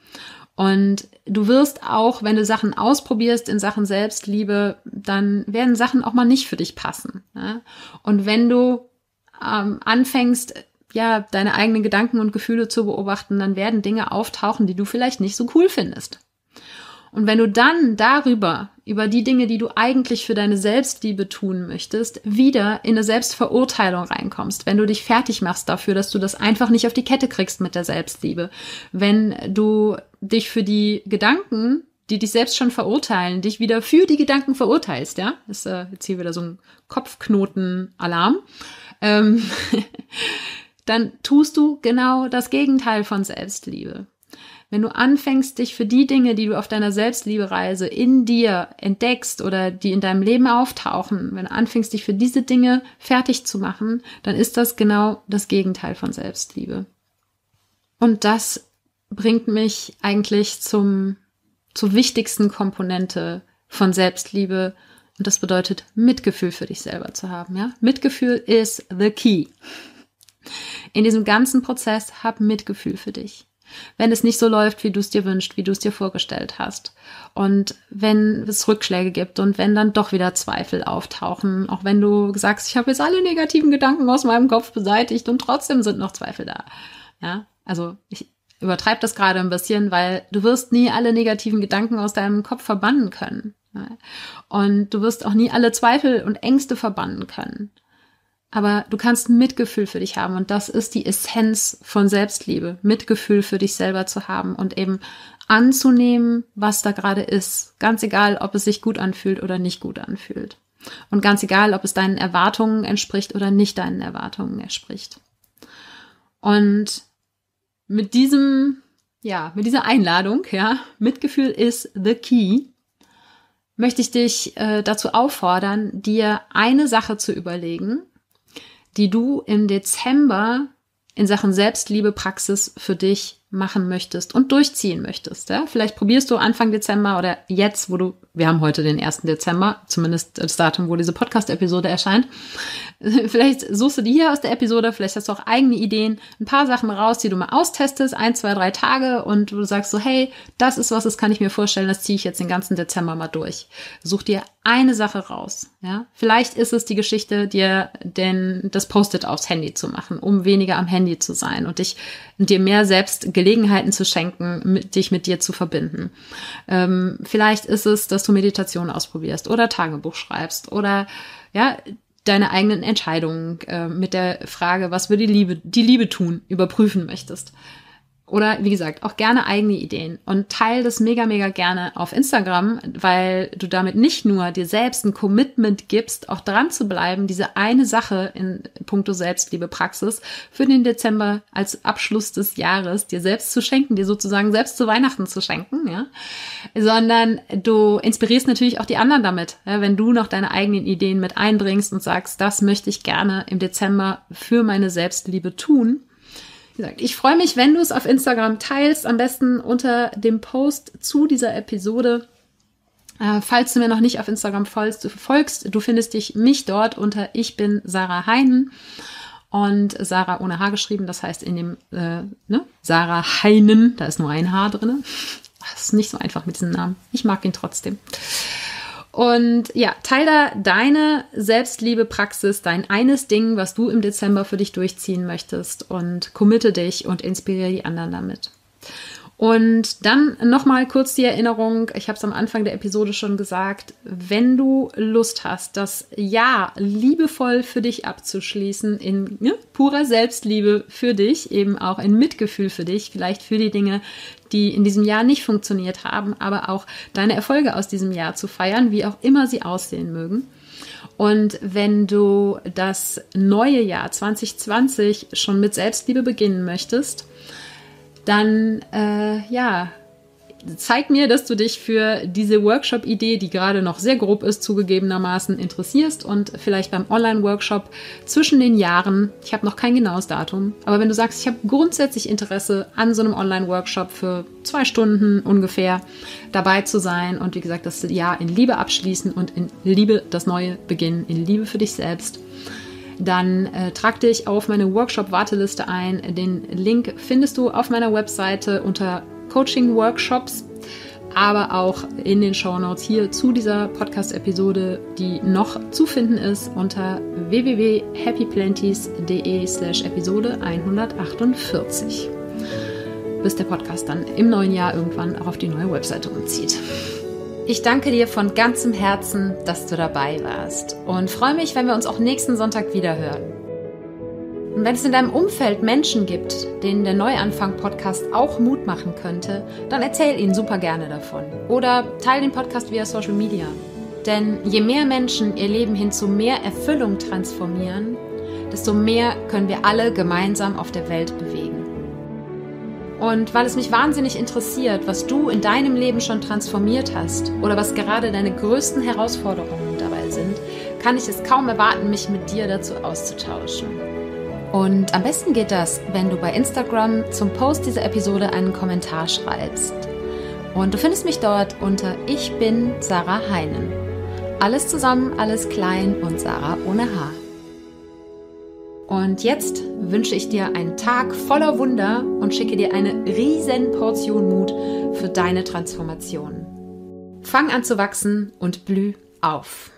Und du wirst auch, wenn du Sachen ausprobierst in Sachen Selbstliebe, dann werden Sachen auch mal nicht für dich passen. Ja? Und wenn du ähm, anfängst, ja, deine eigenen Gedanken und Gefühle zu beobachten, dann werden Dinge auftauchen, die du vielleicht nicht so cool findest. Und wenn du dann darüber, über die Dinge, die du eigentlich für deine Selbstliebe tun möchtest, wieder in eine Selbstverurteilung reinkommst, wenn du dich fertig machst dafür, dass du das einfach nicht auf die Kette kriegst mit der Selbstliebe, wenn du dich für die Gedanken, die dich selbst schon verurteilen, dich wieder für die Gedanken verurteilst, ja, ist äh, jetzt hier wieder so ein Kopfknoten-Alarm, ähm, dann tust du genau das Gegenteil von Selbstliebe. Wenn du anfängst, dich für die Dinge, die du auf deiner Selbstliebereise in dir entdeckst oder die in deinem Leben auftauchen, wenn du anfängst, dich für diese Dinge fertig zu machen, dann ist das genau das Gegenteil von Selbstliebe. Und das bringt mich eigentlich zum, zur wichtigsten Komponente von Selbstliebe. Und das bedeutet, Mitgefühl für dich selber zu haben, ja? Mitgefühl ist the key. In diesem ganzen Prozess hab Mitgefühl für dich wenn es nicht so läuft, wie du es dir wünschst, wie du es dir vorgestellt hast. Und wenn es Rückschläge gibt und wenn dann doch wieder Zweifel auftauchen, auch wenn du sagst, ich habe jetzt alle negativen Gedanken aus meinem Kopf beseitigt und trotzdem sind noch Zweifel da. Ja, also ich übertreibe das gerade ein bisschen, weil du wirst nie alle negativen Gedanken aus deinem Kopf verbannen können. Und du wirst auch nie alle Zweifel und Ängste verbannen können. Aber du kannst Mitgefühl für dich haben und das ist die Essenz von Selbstliebe, Mitgefühl für dich selber zu haben und eben anzunehmen, was da gerade ist. Ganz egal, ob es sich gut anfühlt oder nicht gut anfühlt. Und ganz egal, ob es deinen Erwartungen entspricht oder nicht deinen Erwartungen entspricht. Und mit diesem, ja, mit dieser Einladung, ja, Mitgefühl ist the key, möchte ich dich äh, dazu auffordern, dir eine Sache zu überlegen, die du im Dezember in Sachen Selbstliebe-Praxis für dich machen möchtest und durchziehen möchtest. Ja? Vielleicht probierst du Anfang Dezember oder jetzt, wo du, wir haben heute den 1. Dezember, zumindest das Datum, wo diese Podcast-Episode erscheint. Vielleicht suchst du die hier aus der Episode, vielleicht hast du auch eigene Ideen, ein paar Sachen raus, die du mal austestest, ein, zwei, drei Tage und du sagst so, hey, das ist was, das kann ich mir vorstellen, das ziehe ich jetzt den ganzen Dezember mal durch. Such dir eine Sache raus. Ja? Vielleicht ist es die Geschichte, dir denn das Post-it aufs Handy zu machen, um weniger am Handy zu sein und dich dir mehr selbst Gelegenheiten zu schenken, mit, dich mit dir zu verbinden. Ähm, vielleicht ist es, dass du Meditation ausprobierst oder Tagebuch schreibst oder ja, deine eigenen Entscheidungen äh, mit der Frage, was würde die Liebe, die Liebe tun, überprüfen möchtest. Oder wie gesagt, auch gerne eigene Ideen und teile das mega, mega gerne auf Instagram, weil du damit nicht nur dir selbst ein Commitment gibst, auch dran zu bleiben, diese eine Sache in puncto Selbstliebe-Praxis für den Dezember als Abschluss des Jahres dir selbst zu schenken, dir sozusagen selbst zu Weihnachten zu schenken, ja, sondern du inspirierst natürlich auch die anderen damit, ja? wenn du noch deine eigenen Ideen mit einbringst und sagst, das möchte ich gerne im Dezember für meine Selbstliebe tun gesagt, ich freue mich, wenn du es auf Instagram teilst, am besten unter dem Post zu dieser Episode. Äh, falls du mir noch nicht auf Instagram folgst, du folgst, du findest dich mich dort unter Ich bin Sarah Heinen und Sarah ohne H geschrieben, das heißt in dem äh, ne? Sarah Heinen, da ist nur ein H drin. Das ist nicht so einfach mit diesem Namen. Ich mag ihn trotzdem. Und ja, teile da deine Selbstliebe-Praxis, dein eines Ding, was du im Dezember für dich durchziehen möchtest und committe dich und inspiriere die anderen damit. Und dann nochmal kurz die Erinnerung, ich habe es am Anfang der Episode schon gesagt, wenn du Lust hast, das Jahr liebevoll für dich abzuschließen, in ne, purer Selbstliebe für dich, eben auch in Mitgefühl für dich, vielleicht für die Dinge, die in diesem Jahr nicht funktioniert haben, aber auch deine Erfolge aus diesem Jahr zu feiern, wie auch immer sie aussehen mögen. Und wenn du das neue Jahr 2020 schon mit Selbstliebe beginnen möchtest, dann äh, ja, zeig mir, dass du dich für diese Workshop-Idee, die gerade noch sehr grob ist, zugegebenermaßen interessierst und vielleicht beim Online-Workshop zwischen den Jahren, ich habe noch kein genaues Datum, aber wenn du sagst, ich habe grundsätzlich Interesse an so einem Online-Workshop für zwei Stunden ungefähr dabei zu sein und wie gesagt, das Jahr in Liebe abschließen und in Liebe das Neue beginnen, in Liebe für dich selbst dann äh, trag dich auf meine Workshop-Warteliste ein. Den Link findest du auf meiner Webseite unter Coaching Workshops, aber auch in den Show Notes hier zu dieser Podcast-Episode, die noch zu finden ist unter www.happyplanties.de slash Episode 148. Bis der Podcast dann im neuen Jahr irgendwann auch auf die neue Webseite umzieht. Ich danke dir von ganzem Herzen, dass du dabei warst und freue mich, wenn wir uns auch nächsten Sonntag wieder hören. Und wenn es in deinem Umfeld Menschen gibt, denen der Neuanfang-Podcast auch Mut machen könnte, dann erzähl ihnen super gerne davon. Oder teile den Podcast via Social Media. Denn je mehr Menschen ihr Leben hin zu mehr Erfüllung transformieren, desto mehr können wir alle gemeinsam auf der Welt bewegen. Und weil es mich wahnsinnig interessiert, was du in deinem Leben schon transformiert hast oder was gerade deine größten Herausforderungen dabei sind, kann ich es kaum erwarten, mich mit dir dazu auszutauschen. Und am besten geht das, wenn du bei Instagram zum Post dieser Episode einen Kommentar schreibst. Und du findest mich dort unter Ich bin Sarah Heinen. Alles zusammen, alles klein und Sarah ohne Haar. Und jetzt wünsche ich dir einen Tag voller Wunder und schicke dir eine riesen Portion Mut für deine Transformation. Fang an zu wachsen und blüh auf.